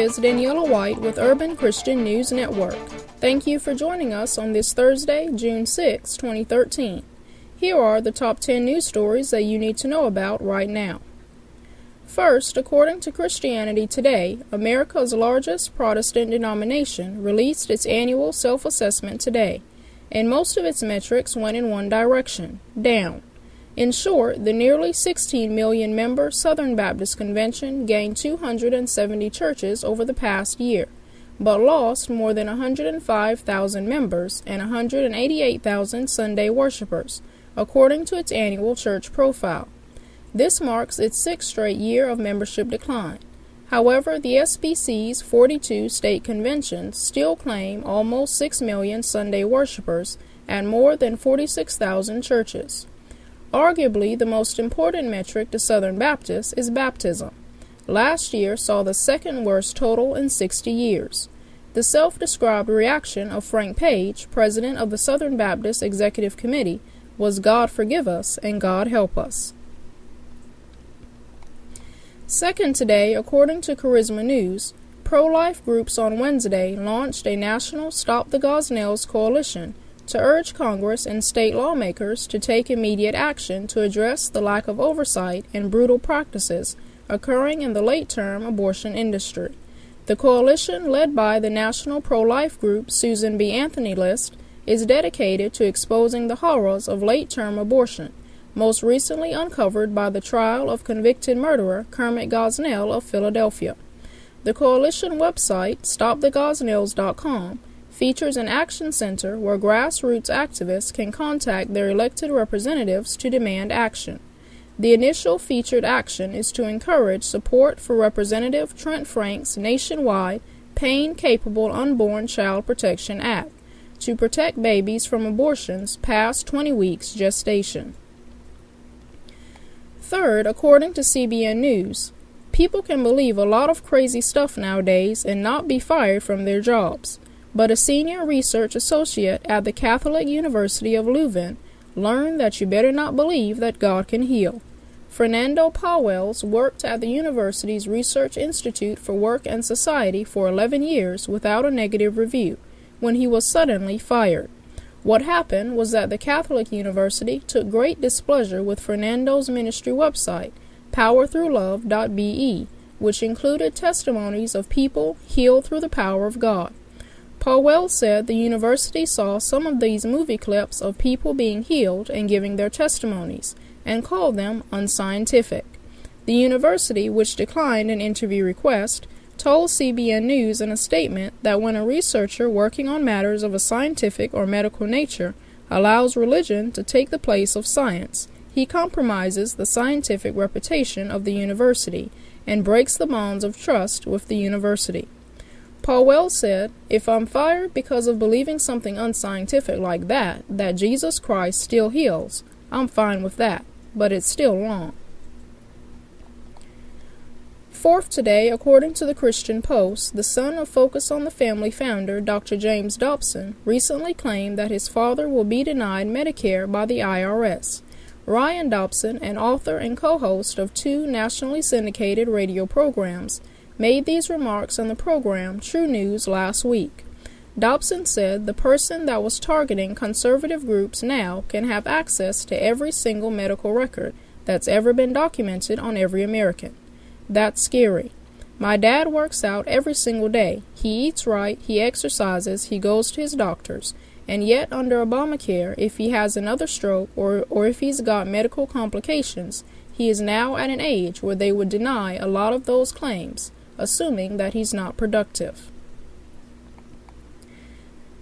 Is Daniela White with Urban Christian News Network. Thank you for joining us on this Thursday, June 6, 2013. Here are the top 10 news stories that you need to know about right now. First, according to Christianity Today, America's largest Protestant denomination released its annual self assessment today, and most of its metrics went in one direction down. In short, the nearly 16 million member Southern Baptist Convention gained 270 churches over the past year, but lost more than 105,000 members and 188,000 Sunday worshipers, according to its annual church profile. This marks its sixth straight year of membership decline. However, the SBC's 42 state conventions still claim almost 6 million Sunday worshipers and more than 46,000 churches. Arguably, the most important metric to Southern Baptists is baptism. Last year saw the second worst total in 60 years. The self described reaction of Frank Page, president of the Southern Baptist Executive Committee, was God forgive us and God help us. Second today, according to Charisma News, pro life groups on Wednesday launched a national Stop the Gosnells coalition to urge Congress and state lawmakers to take immediate action to address the lack of oversight and brutal practices occurring in the late term abortion industry. The coalition, led by the national pro life group Susan B. Anthony List, is dedicated to exposing the horrors of late term abortion, most recently uncovered by the trial of convicted murderer Kermit Gosnell of Philadelphia. The coalition website, stopthegosnells.com, features an action center where grassroots activists can contact their elected representatives to demand action. The initial featured action is to encourage support for Representative Trent Franks' nationwide Pain Capable Unborn Child Protection Act to protect babies from abortions past 20 weeks gestation. Third, according to CBN News, people can believe a lot of crazy stuff nowadays and not be fired from their jobs but a senior research associate at the Catholic University of Leuven learned that you better not believe that God can heal. Fernando Pauwels worked at the university's Research Institute for Work and Society for 11 years without a negative review when he was suddenly fired. What happened was that the Catholic University took great displeasure with Fernando's ministry website, powerthroughlove.be, which included testimonies of people healed through the power of God. Pauwels said the university saw some of these movie clips of people being healed and giving their testimonies, and called them unscientific. The university, which declined an interview request, told CBN News in a statement that when a researcher working on matters of a scientific or medical nature allows religion to take the place of science, he compromises the scientific reputation of the university and breaks the bonds of trust with the university. Pauwels said, If I'm fired because of believing something unscientific like that, that Jesus Christ still heals, I'm fine with that, but it's still wrong. Fourth today, according to the Christian Post, the son of Focus on the Family founder, Dr. James Dobson, recently claimed that his father will be denied Medicare by the IRS. Ryan Dobson, an author and co host of two nationally syndicated radio programs, made these remarks on the program TruNews last week. Dobson said the person that was targeting conservative groups now can have access to every single medical record that's ever been documented on every American. That's scary. My dad works out every single day. He eats right, he exercises, he goes to his doctors. And yet, under Obamacare, if he has another stroke or, or if he's got medical complications, he is now at an age where they would deny a lot of those claims assuming that he's not productive.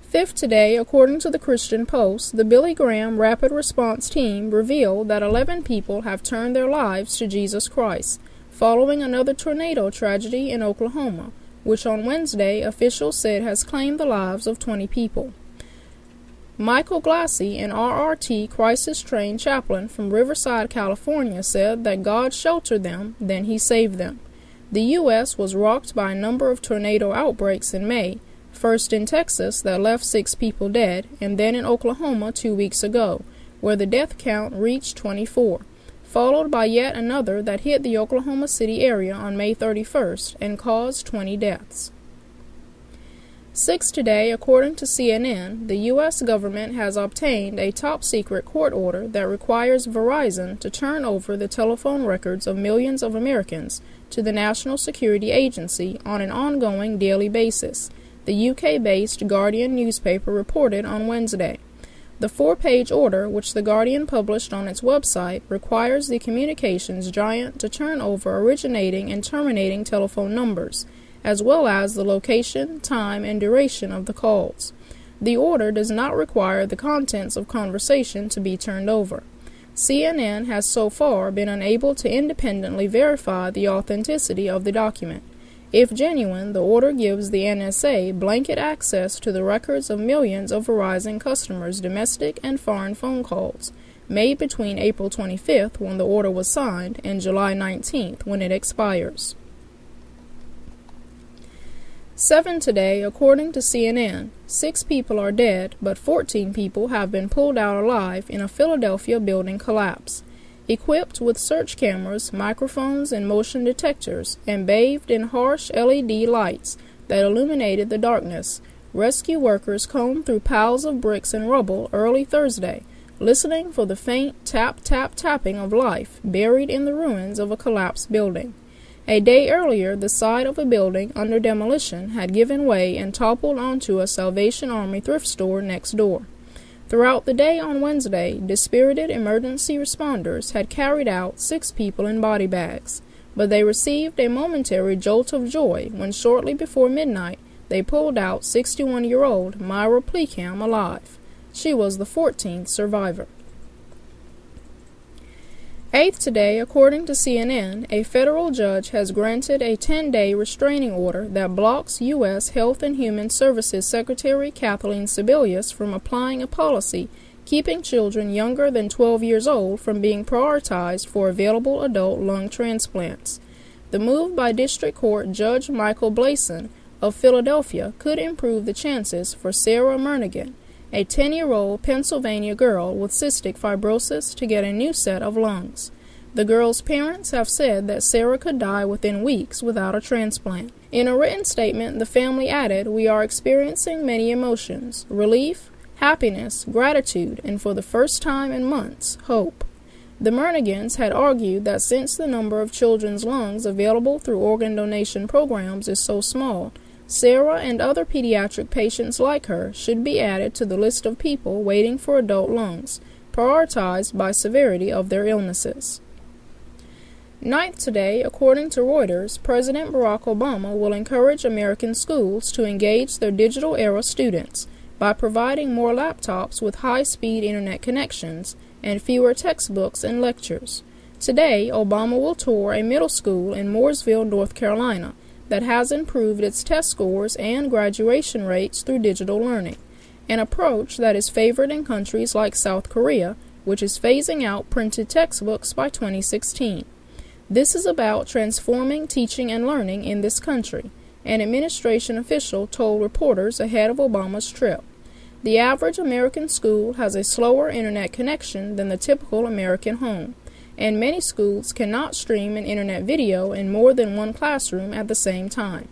Fifth today, according to the Christian Post, the Billy Graham Rapid Response Team revealed that 11 people have turned their lives to Jesus Christ following another tornado tragedy in Oklahoma, which on Wednesday officials said has claimed the lives of 20 people. Michael Glassy, an RRT crisis trained chaplain from Riverside, California, said that God sheltered them, then He saved them. The U.S. was rocked by a number of tornado outbreaks in May, first in Texas that left six people dead, and then in Oklahoma two weeks ago, where the death count reached 24. followed by yet another that hit the Oklahoma City area on May 31st and caused 20 deaths. Six today, according to CNN, the U.S. government has obtained a top secret court order that requires Verizon to turn over the telephone records of millions of Americans to the National Security Agency on an ongoing daily basis, the UK based Guardian newspaper reported on Wednesday. The four page order, which The Guardian published on its website, requires the communications giant to turn over originating and terminating telephone numbers as well as the location, time, and duration of the calls. The order does not require the contents of conversation to be turned over. CNN has so far been unable to independently verify the authenticity of the document. If genuine, the order gives the NSA blanket access to the records of millions of Verizon customers' domestic and foreign phone calls made between April 25th, when the order was signed, and July 19th, when it expires. Seven today, according to CNN. Six people are dead, but 14 people have been pulled out alive in a Philadelphia building collapse. Equipped with search cameras, microphones, and motion detectors, and bathed in harsh LED lights that illuminated the darkness, rescue workers combed through piles of bricks and rubble early Thursday, listening for the faint tap tap tapping of life buried in the ruins of a collapsed building. A day earlier, the side of a building under demolition had given way and toppled onto a Salvation Army thrift store next door. Throughout the day on Wednesday, dispirited emergency responders had carried out six people in body bags, but they received a momentary jolt of joy when shortly before midnight they pulled out 61 year old Myra Plekan alive. She was the 14th survivor. Eighth today, according to CNN, a federal judge has granted a 10 day restraining order that blocks U.S. Health and Human Services Secretary Kathleen Sebelius from applying a policy keeping children younger than 12 years old from being prioritized for available adult lung transplants. The move by District Court Judge Michael Baylson of Philadelphia could improve the chances for Sarah Murnaghan, a 10 year old Pennsylvania girl with cystic fibrosis to get a new set of lungs. The girl's parents have said that Sarah could die within weeks without a transplant. In a written statement, the family added, We are experiencing many emotions relief, happiness, gratitude, and for the first time in months, hope. The Murnaghans had argued that since the number of children's lungs available through organ donation programs is so small, Sarah and other pediatric patients like her should be added to the list of people waiting for adult lungs, prioritized by severity of their illnesses. Ninth today, according to Reuters, President Barack Obama will encourage American schools to engage their digital era students by providing more laptops with high speed internet connections and fewer textbooks and lectures. Today, Obama will tour a middle school in Mooresville, North Carolina, that has improved its test scores and graduation rates through digital learning, an approach that is favored in countries like South Korea, which is phasing out printed textbooks by 2016. This is about transforming teaching and learning in this country, an administration official told reporters ahead of Obama's trip. The average American school has a slower internet connection than the typical American home and many schools cannot stream an internet video in more than one classroom at the same time.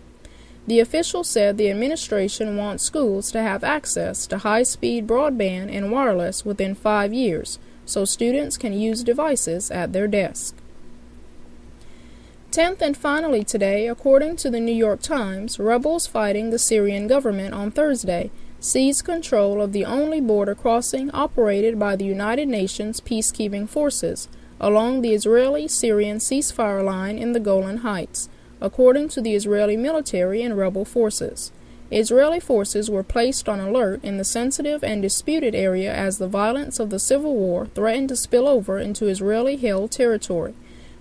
The official said the administration wants schools to have access to high speed broadband and wireless within five years so students can use devices at their desk. Tenth and finally today, according to the New York Times, rebels fighting the Syrian government on Thursday seized control of the only border crossing operated by the United Nations peacekeeping forces along the Israeli Syrian ceasefire line in the Golan Heights, according to the Israeli military and rebel forces. Israeli forces were placed on alert in the sensitive and disputed area as the violence of the civil war threatened to spill over into Israeli held territory.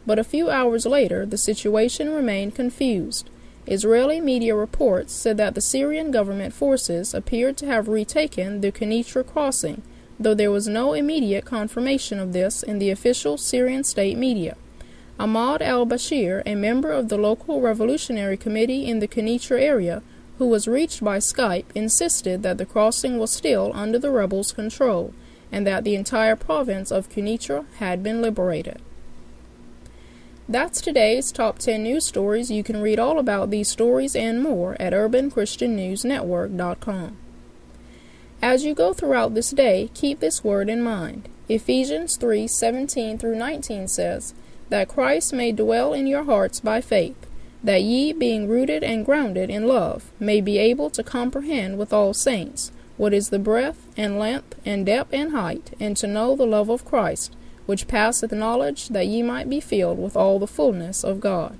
But a few hours later, the situation remained confused. Israeli media reports said that the Syrian government forces appeared to have retaken the Quneitra crossing, though there was no immediate confirmation of this in the official Syrian state media. Ahmad al Bashir, a member of the local revolutionary committee in the Quneitra area, who was reached by Skype, insisted that the crossing was still under the rebels' control and that the entire province of Quneitra had been liberated. That's today's top 10 news stories. You can read all about these stories and more at urbanchristiannewsnetwork.com. As you go throughout this day, keep this word in mind. Ephesians 3:17 through 19 says, "That Christ may dwell in your hearts by faith, that ye, being rooted and grounded in love, may be able to comprehend with all saints what is the breadth and length and depth and height, and to know the love of Christ, which passeth knowledge, that ye might be filled with all the fullness of God."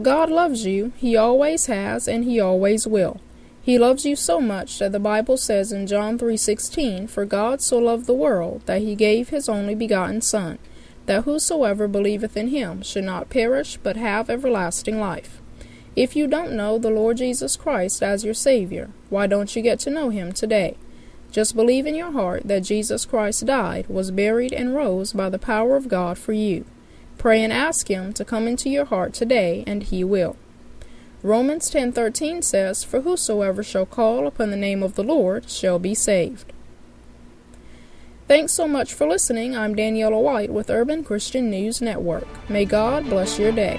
God loves you, He always has, and He always will. He loves you so much that the Bible says in John 3:16, "For God so loved the world that he gave his only begotten son, that whosoever believeth in him should not perish but have everlasting life." If you don't know the Lord Jesus Christ as your Savior, why don't you get to know him today? Just believe in your heart that Jesus Christ died, was buried, and rose by the power of God for you. Pray and ask him to come into your heart today, and he will. Romans 10:13 says, "For whosoever shall call upon the name of the Lord shall be saved." Thanks so much for listening. I'm Daniela White with Urban Christian News Network. May God bless your day.